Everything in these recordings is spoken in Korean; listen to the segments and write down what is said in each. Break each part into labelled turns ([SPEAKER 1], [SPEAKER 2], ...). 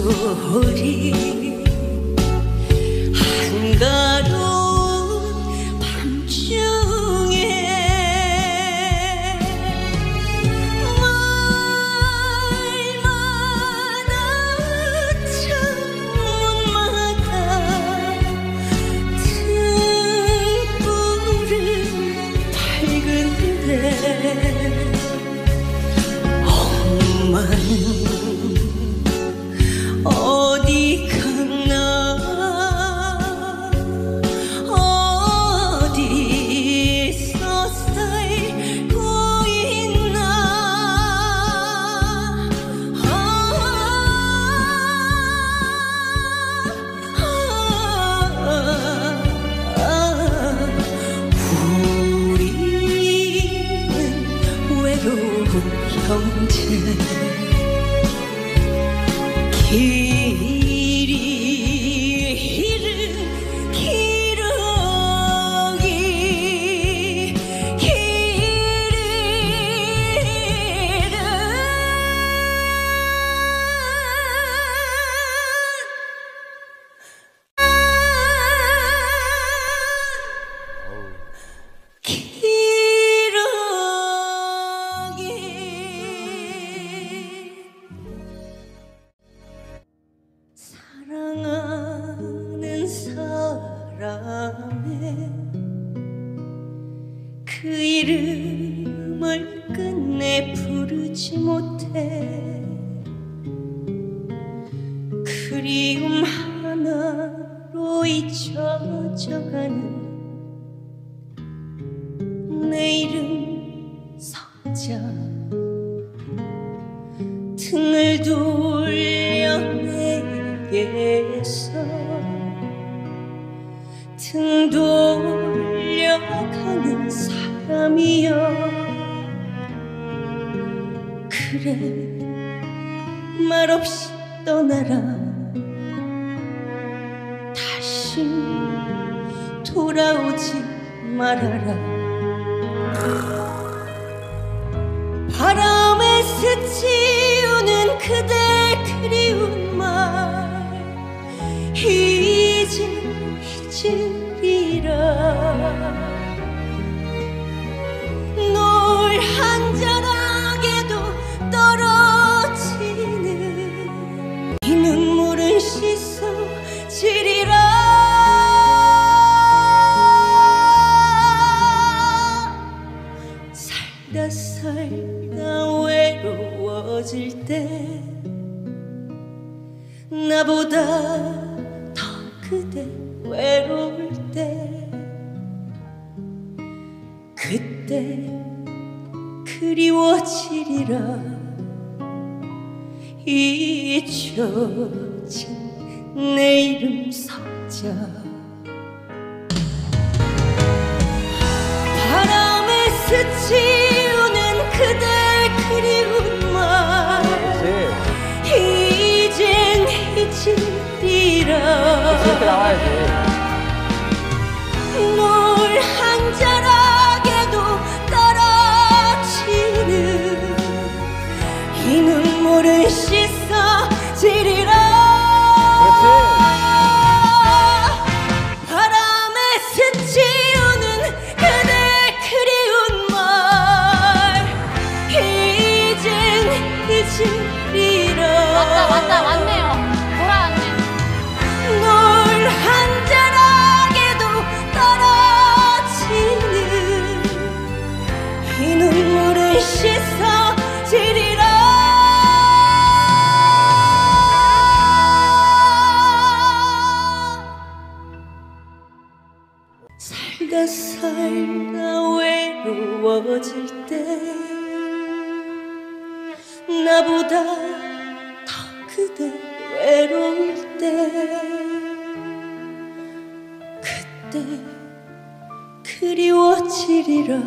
[SPEAKER 1] 소리 형제 잊혀져가는 내 이름 석자. 등을 돌려 내게서 등 돌려가는 사람이여. 그래 말없이 떠나라 돌아오지 말아라. 바람에 스치우는 그대 그리운 말 이제 잊으리라. 놀 한자락에도 떨어지는 이 눈물은 씻어 지리 그때 그리워지리라. 잊혀진 내 이름 석자. 바람에 스치우는 그대 그리운 말. 이젠 잊으리라.
[SPEAKER 2] 이렇게 나와야지.
[SPEAKER 1] 외로워질 때 나보다 더 그대 외로울 때 그때 그리워지리라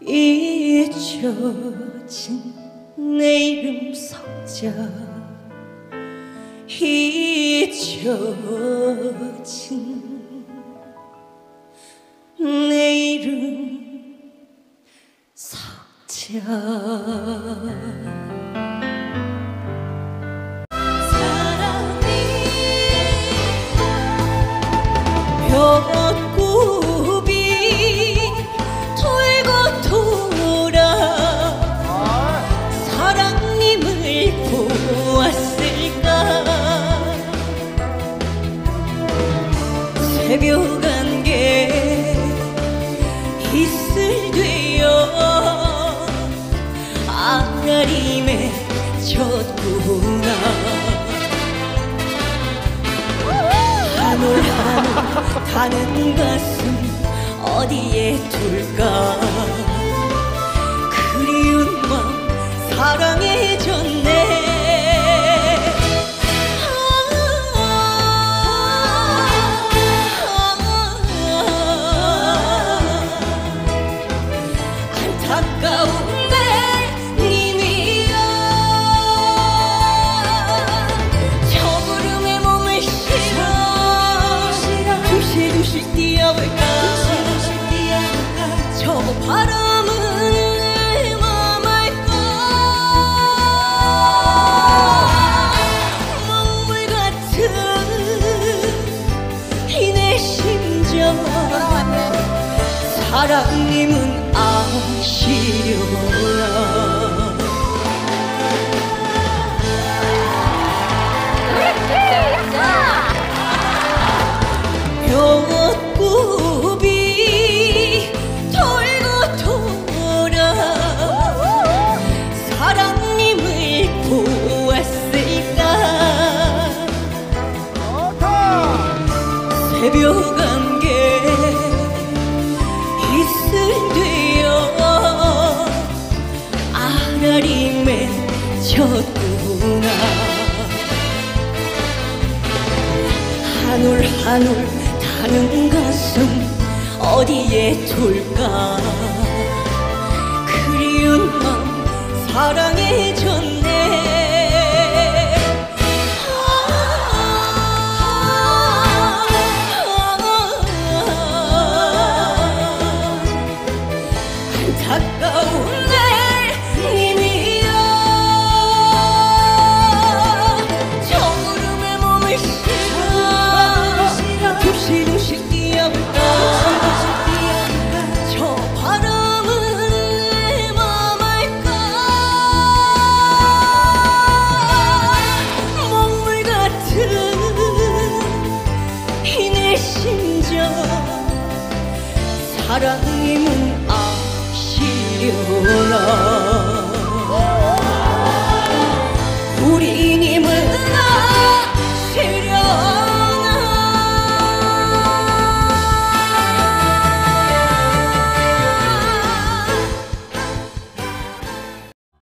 [SPEAKER 1] 잊혀진 내 이름 석자 잊혀진 내 이름 석자 사랑이 벼꽃이 돌고 돌아 사랑님을 보았을까? 새벽 안개 이슬 되어 아라림에 젖구나. 한올 한올 가는 가슴 어디에 둘까 사랑님은 아시려 타는 가슴 어디에 둘까? 그리운 마음 사랑해졌네 하나님은 아시려나? 우리